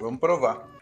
Vamos provar.